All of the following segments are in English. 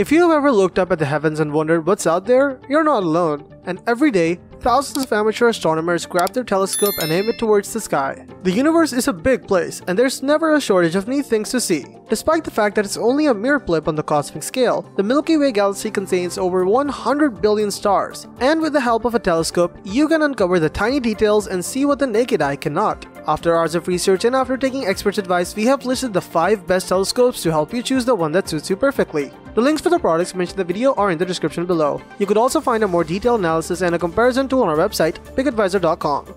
If you have ever looked up at the heavens and wondered what's out there, you're not alone. And every day, thousands of amateur astronomers grab their telescope and aim it towards the sky. The universe is a big place, and there's never a shortage of neat things to see. Despite the fact that it's only a mere blip on the cosmic scale, the Milky Way galaxy contains over 100 billion stars, and with the help of a telescope, you can uncover the tiny details and see what the naked eye cannot. After hours of research and after taking experts' advice, we have listed the 5 best telescopes to help you choose the one that suits you perfectly. The links for the products mentioned in the video are in the description below. You could also find a more detailed analysis and a comparison tool on our website, pickadviser.com.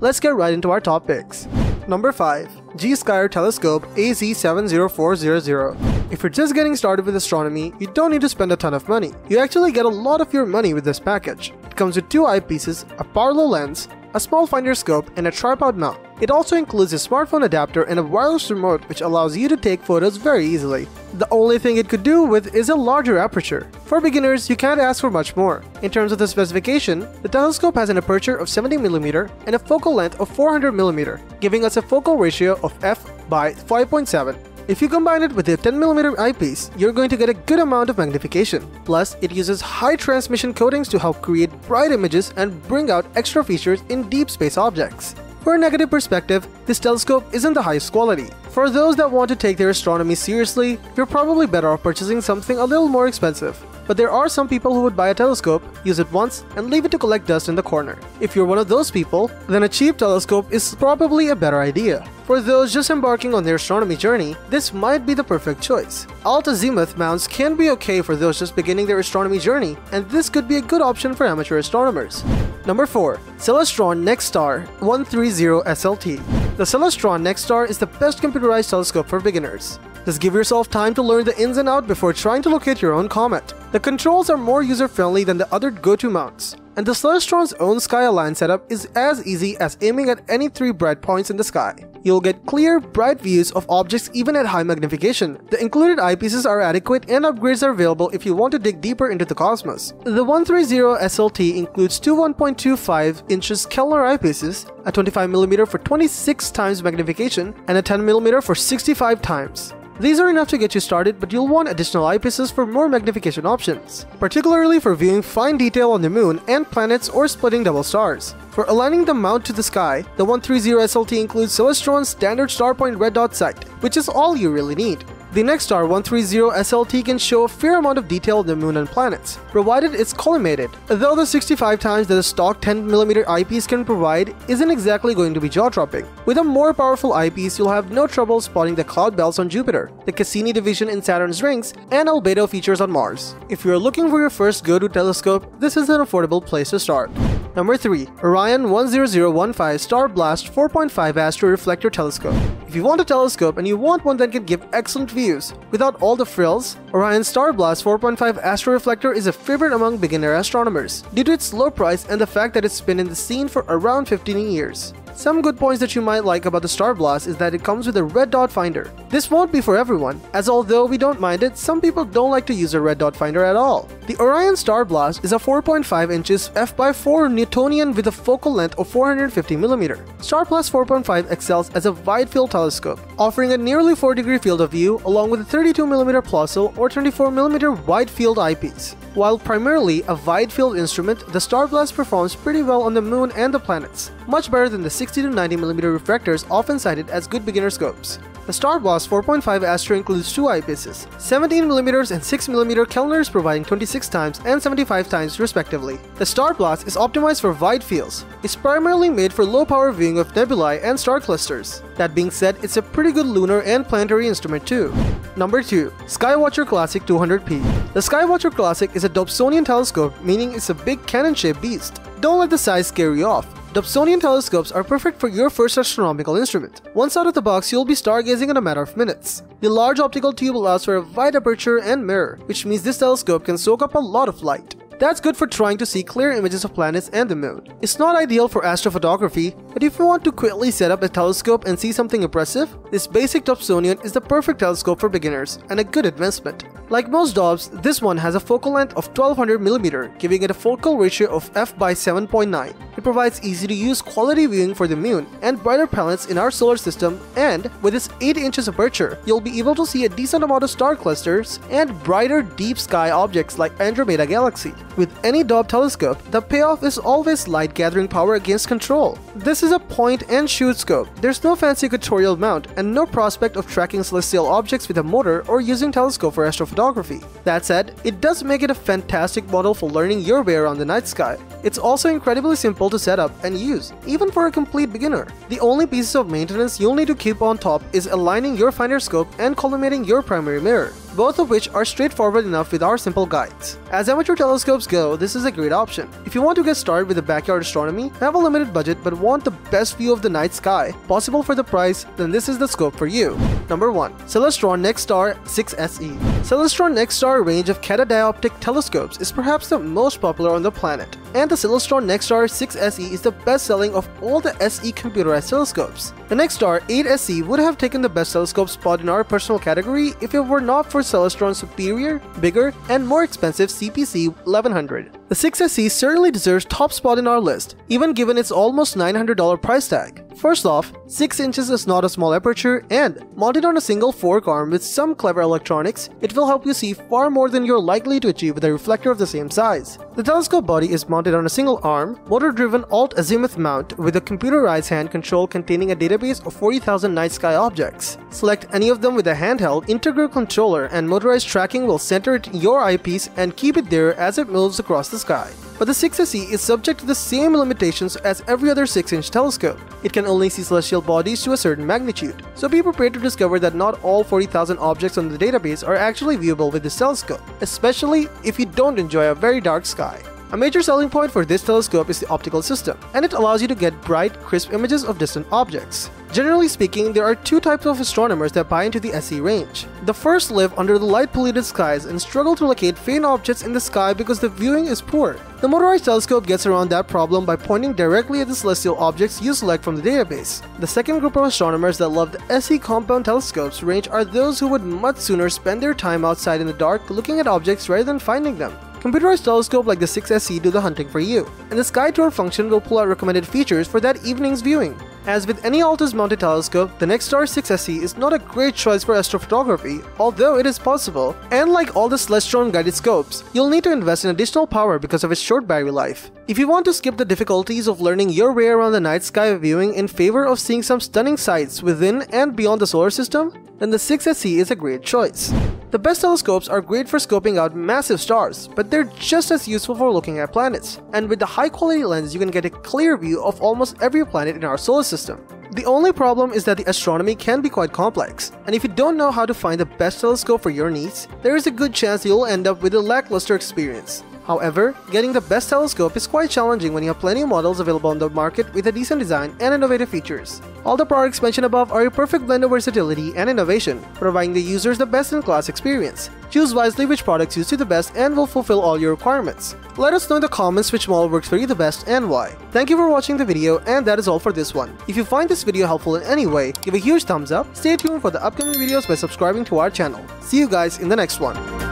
Let's get right into our top picks. Number 5. Gskyer Telescope AZ70400 If you're just getting started with astronomy, you don't need to spend a ton of money. You actually get a lot of your money with this package. It comes with two eyepieces, a Barlow lens, a small finder scope, and a tripod mount. It also includes a smartphone adapter and a wireless remote which allows you to take photos very easily. The only thing it could do with is a larger aperture. For beginners, you can't ask for much more. In terms of the specification, the telescope has an aperture of 70mm and a focal length of 400mm, giving us a focal ratio of f by 5.7. If you combine it with a 10mm eyepiece, you're going to get a good amount of magnification. Plus, it uses high transmission coatings to help create bright images and bring out extra features in deep space objects. For a negative perspective, this telescope isn't the highest quality. For those that want to take their astronomy seriously, you're probably better off purchasing something a little more expensive. But there are some people who would buy a telescope, use it once, and leave it to collect dust in the corner. If you're one of those people, then a cheap telescope is probably a better idea. For those just embarking on their astronomy journey, this might be the perfect choice. Alt-azimuth mounts can be okay for those just beginning their astronomy journey, and this could be a good option for amateur astronomers. Number 4. Celestron NexStar 130 SLT The Celestron NexStar is the best computerized telescope for beginners. Just give yourself time to learn the ins and outs before trying to locate your own comet. The controls are more user-friendly than the other go-to mounts, and the Celestron's own sky setup is as easy as aiming at any three bright points in the sky. You'll get clear, bright views of objects even at high magnification. The included eyepieces are adequate and upgrades are available if you want to dig deeper into the cosmos. The 130 SLT includes two 1.25 inches Kellner eyepieces, a 25mm for 26 times magnification, and a 10mm for 65 times. These are enough to get you started, but you'll want additional eyepieces for more magnification options, particularly for viewing fine detail on the moon and planets or splitting double stars. For aligning the mount to the sky, the 130 SLT includes Celestron's standard Starpoint red dot sight, which is all you really need. The NexStar 130 SLT can show a fair amount of detail of the moon and planets, provided it's collimated, though the 65 times that a stock 10mm eyepiece can provide isn't exactly going to be jaw-dropping. With a more powerful eyepiece, you'll have no trouble spotting the cloud belts on Jupiter, the Cassini division in Saturn's rings, and albedo features on Mars. If you're looking for your first go-to telescope, this is an affordable place to start. Number 3. Orion 10015 StarBlast 4.5 Astro Reflector Telescope If you want a telescope and you want one that can give excellent views without all the frills, Orion StarBlast 4.5 Astro Reflector is a favorite among beginner astronomers due to its low price and the fact that it's been in the scene for around 15 years. Some good points that you might like about the StarBlast is that it comes with a red dot finder. This won't be for everyone, as although we don't mind it, some people don't like to use a red dot finder at all. The Orion StarBlast is a 4.5 inches f/4 Newtonian with a focal length of 450mm. StarBlast 4.5 excels as a wide field telescope, offering a nearly 4 degree field of view along with a 32mm Plössl or 24mm wide field eyepiece. While primarily a wide field instrument, the StarBlast performs pretty well on the moon and the planets, much better than the 60 to 90mm refractors often cited as good beginner scopes. The StarBlast 4.5 Astro includes two eyepieces, 17mm and 6mm Kellners providing 26 times and 75 times respectively. The StarBlast is optimized for wide fields. It's primarily made for low power viewing of nebulae and star clusters. That being said, it's a pretty good lunar and planetary instrument too. Number 2. Skywatcher Classic 200p The Skywatcher Classic is a Dobsonian telescope, meaning it's a big cannon-shaped beast. Don't let the size scare you off. Dobsonian telescopes are perfect for your first astronomical instrument. Once out of the box, you'll be stargazing in a matter of minutes. The large optical tube allows for a wide aperture and mirror, which means this telescope can soak up a lot of light. That's good for trying to see clear images of planets and the moon. It's not ideal for astrophotography, but if you want to quickly set up a telescope and see something impressive, this basic Dobsonian is the perfect telescope for beginners and a good advancement. Like most Dobs, this one has a focal length of 1200mm, giving it a focal ratio of f by 7.9. It provides easy to use quality viewing for the moon and brighter planets in our solar system and with its 8 inches aperture, you'll be able to see a decent amount of star clusters and brighter deep sky objects like Andromeda Galaxy. With any Dob telescope, the payoff is always light gathering power against control. This is a point and shoot scope. There's no fancy equatorial mount and no prospect of tracking celestial objects with a motor or using telescope for astrophotography. That said, it does make it a fantastic model for learning your way around the night sky. It's also incredibly simple to set up and use, even for a complete beginner. The only pieces of maintenance you'll need to keep on top is aligning your finder scope and collimating your primary mirror both of which are straightforward enough with our simple guides. As amateur telescopes go, this is a great option. If you want to get started with backyard astronomy, have a limited budget but want the best view of the night sky possible for the price, then this is the scope for you. Number 1. Celestron NexStar 6SE Celestron NexStar range of catadioptric telescopes is perhaps the most popular on the planet, and the Celestron NexStar 6SE is the best-selling of all the SE computerized telescopes. The NexStar 8SE would have taken the best telescope spot in our personal category if it were not for Celestron's superior, bigger, and more expensive CPC 1100. The 6SE certainly deserves top spot in our list, even given its almost $900 price tag. First off, 6 inches is not a small aperture and, mounted on a single fork arm with some clever electronics, it will help you see far more than you're likely to achieve with a reflector of the same size. The telescope body is mounted on a single arm, motor-driven alt-azimuth mount with a computerized hand control containing a database of 40,000 night sky objects. Select any of them with a handheld, integral controller and motorized tracking will center it your eyepiece and keep it there as it moves across the sky. But the 6SE is subject to the same limitations as every other 6-inch telescope. It can only see celestial bodies to a certain magnitude, so be prepared to discover that not all 40,000 objects on the database are actually viewable with this telescope, especially if you don't enjoy a very dark sky. A major selling point for this telescope is the optical system, and it allows you to get bright, crisp images of distant objects. Generally speaking, there are two types of astronomers that buy into the SE range. The first live under the light-polluted skies and struggle to locate faint objects in the sky because the viewing is poor. The motorized telescope gets around that problem by pointing directly at the celestial objects you select from the database. The second group of astronomers that love the SE compound telescopes range are those who would much sooner spend their time outside in the dark looking at objects rather than finding them. Computerized telescope like the 6SE do the hunting for you, and the Sky Tour function will pull out recommended features for that evening's viewing. As with any alt-az mounted telescope, the NexStar 6SE is not a great choice for astrophotography, although it is possible, and like all the Celestron guided scopes, you'll need to invest in additional power because of its short battery life. If you want to skip the difficulties of learning your way around the night sky viewing in favor of seeing some stunning sights within and beyond the solar system, then the 6SE is a great choice. The best telescopes are great for scoping out massive stars, but they're just as useful for looking at planets. And with the high quality lens, you can get a clear view of almost every planet in our solar system. The only problem is that the astronomy can be quite complex, and if you don't know how to find the best telescope for your needs, there is a good chance you'll end up with a lackluster experience. However, getting the best telescope is quite challenging when you have plenty of models available on the market with a decent design and innovative features. All the products mentioned above are a perfect blend of versatility and innovation, providing the users the best-in-class experience. Choose wisely which products suits you the best and will fulfill all your requirements. Let us know in the comments which model works for you the best and why. Thank you for watching the video and that is all for this one. If you find this video helpful in any way, give a huge thumbs up, stay tuned for the upcoming videos by subscribing to our channel. See you guys in the next one.